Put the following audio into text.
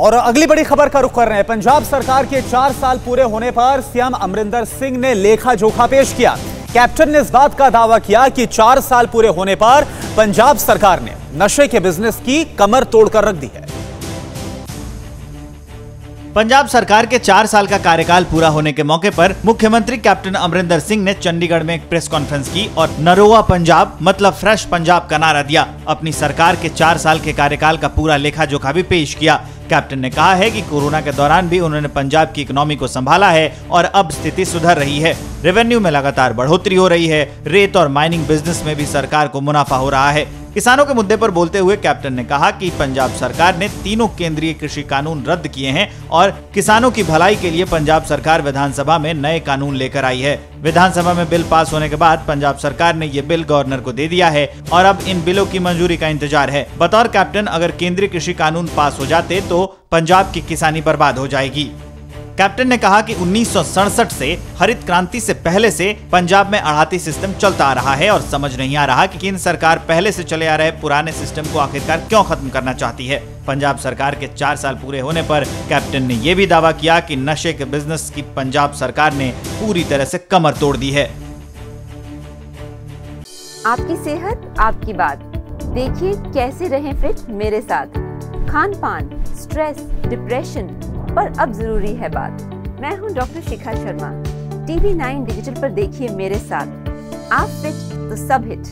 और अगली बड़ी खबर का रुख कर रहे हैं। पंजाब सरकार के चार साल पूरे होने पर सीएम अमरिंदर सिंह ने लेखा जोखा पेश किया। कैप्टन ने इस बात का दावा किया कि चार साल पूरे होने पर पंजाब सरकार ने नशे के बिज़नेस की कमर तोड़कर रख दी है। पंजाब सरकार के चार साल का कार्यकाल पूरा होने के मौके पर मुख्यमंत्री कैप्टन अमरिंदर सिंह ने चंडीगढ़ में एक प्रेस कॉन्फ्रेंस की और नरोवा पंजाब मतलब फ्रेश पंजाब का नारा दिया। अपनी सरकार के चार साल के कार्यकाल का पूरा लेखा जोखा भी पेश किया। कैप्टन ने कहा है कि कोरोना के दौरान भी उन्होंने पंजाब की इकोनॉमी को संभाला है और अब स्थिति सुधर रही है। रेवेन्यू में लगातार बढ़ोतरी हो रही है। रेत और माइनिंग बिज़नेस में भी सरकार को मुनाफा हो रहा है। किसानों के मुद्दे पर बोलते हुए कैप्टन ने कहा कि पंजाब सरकार ने तीनों केंद्रीय कृषि कानून रद्द किए हैं और किसानों की भलाई के लिए पंजाब सरकार विधानसभा में नए कानून लेकर आई है। विधानसभा में बिल पास होने के बाद पंजाब सरकार ने ये बिल गवर्नर को दे दिया है और अब इन बिलों की मंजूरी का इंतज़ार है। बतौर कैप्टन, अगर केंद्रीय कृषि कानून पास हो जाते तो पंजाब की किसानी बर्बाद हो जाएगी। कैप्टन ने कहा कि उन्नीस से हरित क्रांति से पहले से पंजाब में अड़ाती सिस्टम चलता आ रहा है और समझ नहीं आ रहा कि केंद्र सरकार पहले से चले आ रहे पुराने सिस्टम को आखिरकार क्यों खत्म करना चाहती है। पंजाब सरकार के चार साल पूरे होने पर कैप्टन ने यह भी दावा किया कि नशे के बिज़नेस की पंजाब सरकार ने पूरी तरह से कमर तोड़ दी है। आपकी सेहत, आपकी बात। देखिए कैसे रहें फिट मेरे साथ। खान पान स्ट्रेस डिप्रेशन पर अब ज़रूरी है बात। मैं हूँ doctor Shikha Sharma. TV nine digital पर देखिए मेरे साथ। आप फिट तो सब हिट।